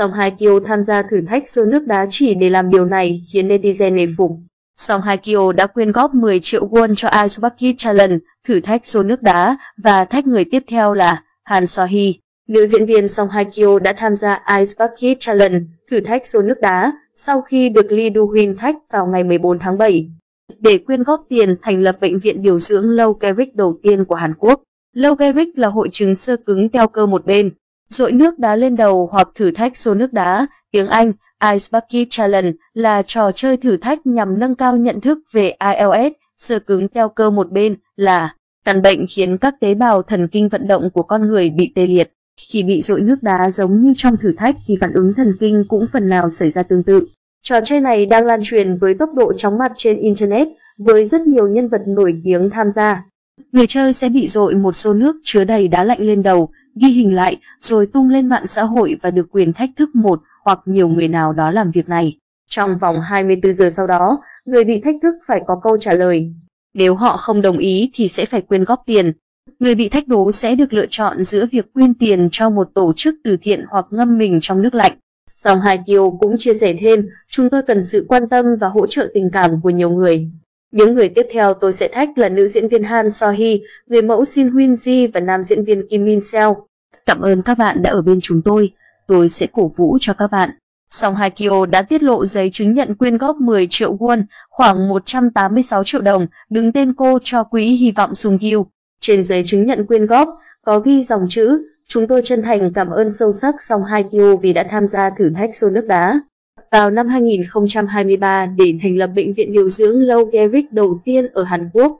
Song Hye Kyo tham gia thử thách xô nước đá chỉ để làm điều này khiến netizen nể phục. Song Hye Kyo đã quyên góp 10 triệu won cho Ice Bucket Challenge, thử thách xô nước đá, và thách người tiếp theo là Han So Hee. Nữ diễn viên Song Hye Kyo đã tham gia Ice Bucket Challenge, thử thách xô nước đá, sau khi được Lee Do Hyun thách vào ngày 14 tháng 7. Để quyên góp tiền thành lập bệnh viện điều dưỡng Low Geric đầu tiên của Hàn Quốc. Low Geric là hội chứng sơ cứng teo cơ một bên, dội nước đá lên đầu hoặc thử thách xô nước đá, tiếng Anh, Ice Bucket Challenge là trò chơi thử thách nhằm nâng cao nhận thức về ILS, sơ cứng teo cơ một bên là căn bệnh khiến các tế bào thần kinh vận động của con người bị tê liệt. Khi bị dội nước đá giống như trong thử thách thì phản ứng thần kinh cũng phần nào xảy ra tương tự. Trò chơi này đang lan truyền với tốc độ chóng mặt trên Internet, với rất nhiều nhân vật nổi tiếng tham gia. Người chơi sẽ bị dội một xô nước chứa đầy đá lạnh lên đầu, ghi hình lại, rồi tung lên mạng xã hội và được quyền thách thức một hoặc nhiều người nào đó làm việc này. Trong vòng 24 giờ sau đó, người bị thách thức phải có câu trả lời. Nếu họ không đồng ý thì sẽ phải quyên góp tiền. Người bị thách đố sẽ được lựa chọn giữa việc quyên tiền cho một tổ chức từ thiện hoặc ngâm mình trong nước lạnh. Song Hai Kiều cũng chia sẻ thêm, chúng tôi cần sự quan tâm và hỗ trợ tình cảm của nhiều người. Những người tiếp theo tôi sẽ thách là nữ diễn viên Han So Hee, người mẫu Shin Hyun Ji và nam diễn viên Kim Min Seo. Cảm ơn các bạn đã ở bên chúng tôi, tôi sẽ cổ vũ cho các bạn. Song Haikyo đã tiết lộ giấy chứng nhận quyên góp 10 triệu won, khoảng 186 triệu đồng, đứng tên cô cho quỹ hy vọng Sung Kyu. Trên giấy chứng nhận quyên góp có ghi dòng chữ Chúng tôi chân thành cảm ơn sâu sắc Song Haikyo vì đã tham gia thử thách xô nước đá. Vào năm 2023 để thành lập bệnh viện điều dưỡng Low Garrick đầu tiên ở Hàn Quốc,